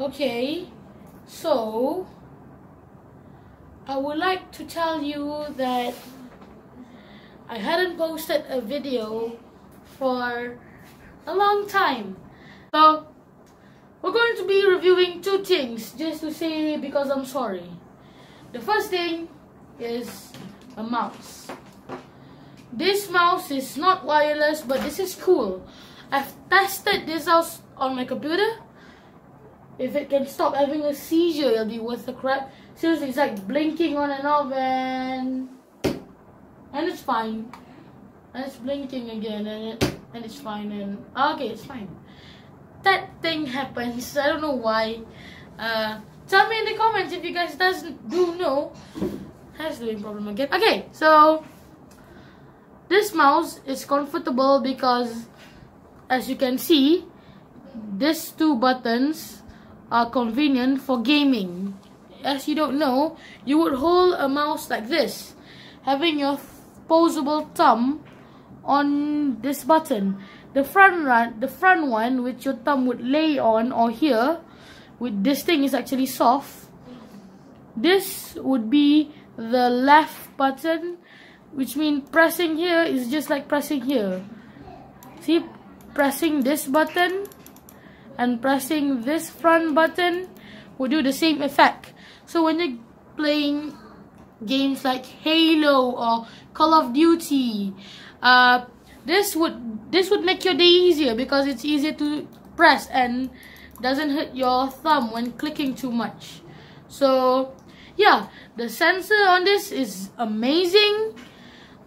Okay, so I would like to tell you that I hadn't posted a video for a long time. So we're going to be reviewing two things just to say because I'm sorry. The first thing is a mouse. This mouse is not wireless but this is cool. I've tested this out on my computer if it can stop having a seizure, it'll be worth the crap. Seriously, it's like blinking on and off and... And it's fine. And it's blinking again and it and it's fine and... Okay, it's fine. That thing happens. I don't know why. Uh, tell me in the comments if you guys doesn't do know. Has doing problem again. Okay, so... This mouse is comfortable because as you can see, these two buttons are convenient for gaming. As you don't know, you would hold a mouse like this, having your posable thumb on this button. The front run, the front one, which your thumb would lay on or here, with this thing is actually soft. This would be the left button, which means pressing here is just like pressing here. See, pressing this button and pressing this front button will do the same effect. So when you're playing games like Halo or Call of Duty, uh, this would this would make your day easier because it's easier to press and doesn't hurt your thumb when clicking too much. So yeah, the sensor on this is amazing.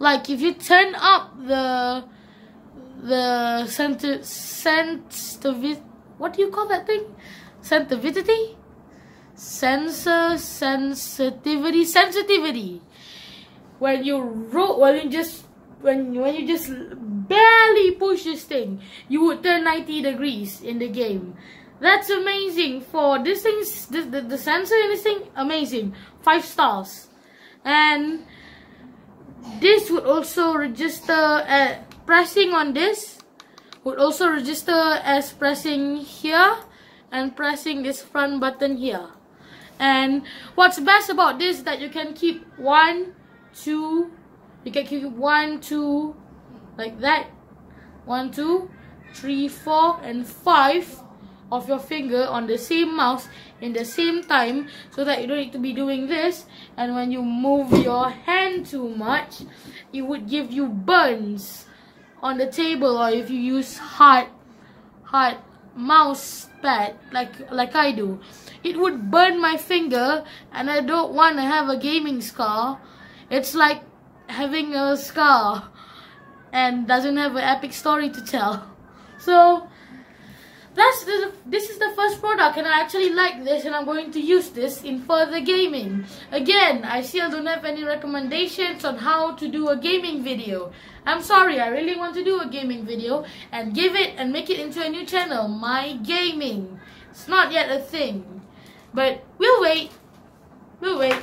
Like if you turn up the the sensitivity what do you call that thing? Sensitivity? Sensor, sensitivity, sensitivity. When you roll, when you just, when when you just barely push this thing, you would turn 90 degrees in the game. That's amazing for this thing, the, the, the sensor in this thing, amazing. Five stars. And this would also register, uh, pressing on this would also register as pressing here and pressing this front button here. And what's best about this is that you can keep one, two, you can keep one, two, like that. One, two, three, four, and five of your finger on the same mouse in the same time so that you don't need to be doing this and when you move your hand too much it would give you burns on the table or if you use hard hard mouse pad like like I do it would burn my finger and I don't want to have a gaming scar. It's like having a scar and doesn't have an epic story to tell. So that's the, this is the first product and I actually like this and I'm going to use this in further gaming. Again, I still don't have any recommendations on how to do a gaming video. I'm sorry, I really want to do a gaming video and give it and make it into a new channel, My Gaming. It's not yet a thing, but we'll wait. We'll wait.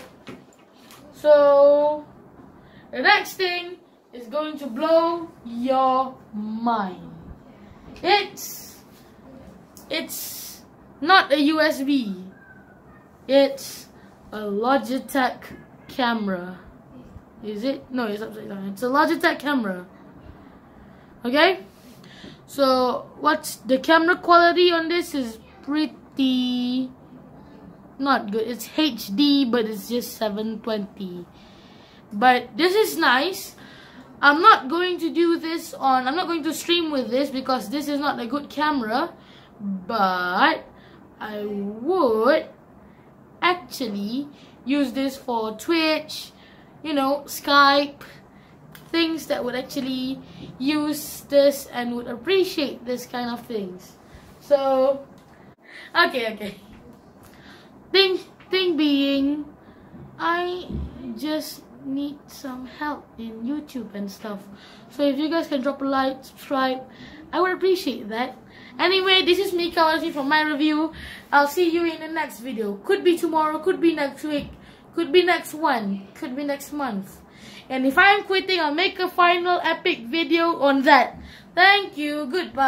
So, the next thing is going to blow your mind. It's it's not a USB. It's a Logitech camera. Is it? No, it's upside down. It's a Logitech camera. Okay? So, what's the camera quality on this is pretty not good. It's HD, but it's just 720. But this is nice. I'm not going to do this on, I'm not going to stream with this because this is not a good camera but I would actually use this for Twitch, you know, Skype, things that would actually use this and would appreciate this kind of things. So, okay, okay. Thing, thing being, I just need some help in YouTube and stuff. So if you guys can drop a like, subscribe, I would appreciate that. Anyway, this is me, Kawashi, from my review. I'll see you in the next video. Could be tomorrow, could be next week, could be next one, could be next month. And if I'm quitting, I'll make a final epic video on that. Thank you. Goodbye.